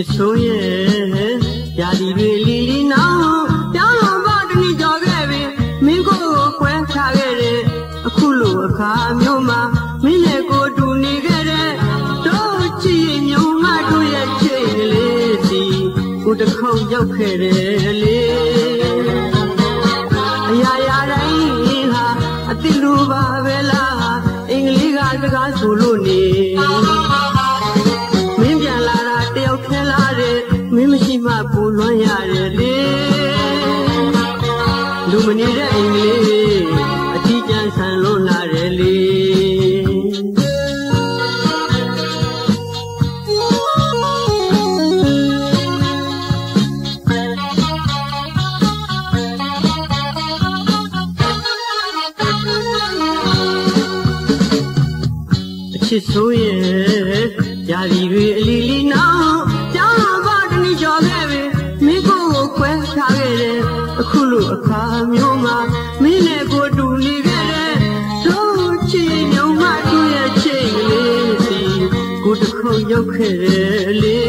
စ်ဆိုးရဲ့ရာဒီတွေလီလီနောင်ပြောင်းလို့ပေါ့တနည်းကြော်ခဲ့ပြီမင်းကိုယ်ကိုခွဲထားခဲ့တဲ့အခုလိုအခါမျိုးမှာမင်းနဲ့ကိုတူနေခဲ့တဲ့တို့ချီညုံမတို့ရဲ့ချိန်လေးစီကိုတစ်ခေါက်ရောက်ခဲ့တယ်လေအရာရာတိုင်းဟာအတိလူပါပဲလားအင်္ဂလိပ်ကစကားဆိုလို့နေ စ်ဆိုးရဲ့ရာဒီတွေအလီလီနောင်ကြောင်းတော့ဘာတနည်းကျော်ခဲ့ပြီမင်းကိုယ်ကိုခွဲထားခဲ့တယ်အခုလိုအခါမျိုးမှာမင်းနဲ့ကိုတူနေခဲ့တဲ့တို့ချီညုံမတူရဲ့ချိန်လေးစီကိုတစ်ခုရောက်ခဲ့တယ်လေ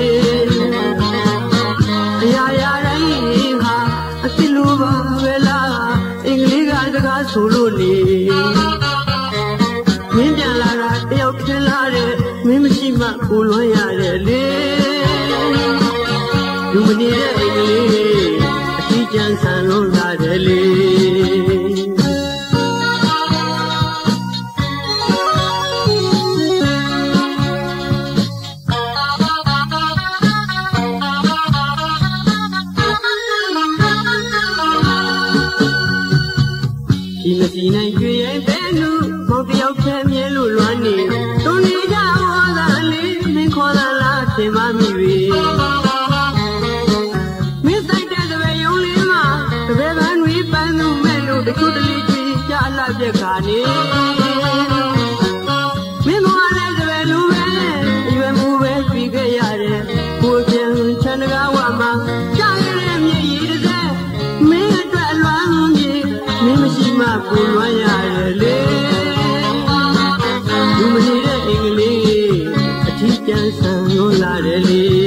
အရာရာတိုင်းဟာအစ်စ်လိုပါပဲလားအင်္ဂလိပ်ကစကားဆိုလို့နေ မနေတဲ့အိမ်ကလေးအထီးကျန်ဆန်လို့လာတယ်လေဒီမစီနိုင်ကြွေရင်ပဲလူမောင်တယောက်ခဲမြဲလို့လွမ်းနေတွန်နေကြဟောတာလေးမင်းခေါ်တာလားသင်မမိပြီမ ကြလာပြက်ခါနေမင်းမလည်းတပည့်လူပဲရွယ်မှုပဲပြီးခဲ့ရတယ်ကိုပြန်ချန်တကားဝမှာကြားရတဲ့မြေကြီးတစ်စက်မင်းအတွက်လွမ်းပြေမင်းမရှိမှကိုလွမ်းရတယ်လေလူမနေတဲ့အင်္ဂလိပ်အထီးကျန်ဆန်လို့လာတယ်လေ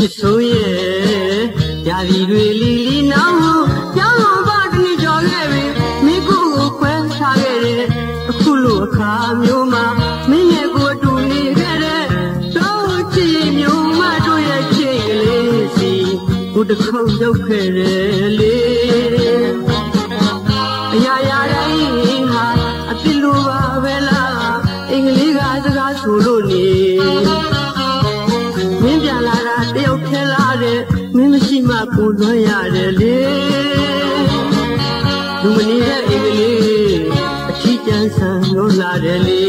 ချစ်ဆိုးရဲ့ရာဒီတွေလီလီနောင်ကြောင်းတော့ဘာတနည်းကြော်ခဲ့ပြီမိကိုကိုခွဲထားခဲ့တဲ့အခုလိုအခါမျိုးမှာမင်းရဲ့ကိုတူနေခဲ့တဲ့တို့ချီမျိုးမတို့ရဲ့ချိန်ကလေးစီကိုတစ်ခေါက်ရောက်ခဲ့တယ်လေအရာရာတိုင်းဟာအစ်စ်လိုပါပဲလားအင်္ဂလိပ်ကစကားဆိုလို့နေမင်းပြန်လာတာတယောက်ခဲလာတဲ့ မင်းမရှိမှပူလွှမ်းရတယ်လေလူမနေတဲ့အိမ်ကလေးအချီးကျန်ဆန်လို့လာတယ်လေ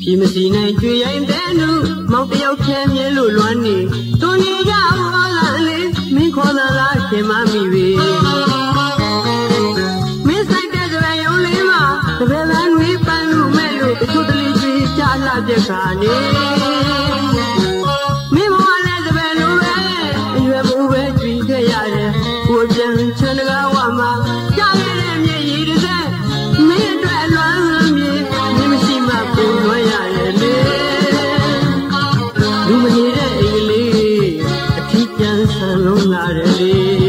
ပြီမစီနိုင်ကြွေရင်တဲ့လူမောင်တယောက်ခဲမြဲလို့လွမ်းနေ ပြက်ခါနေမင်းမလည်းတပည့်လိုပဲအရွယ်မှုပဲကြွေခဲ့ရတယ်ကိုပြန်ချန်တကားဝမှာကြားရတဲ့မြေကြီးတစ်စက်မင်းအတွက်လွမ်းမြေမင်းမရှိမှပူလွှမ်းရတယ်လေလူမနေတဲ့အိမ်ကလေးအထီးကျန်ဆန်လုံးလာတယ်လေ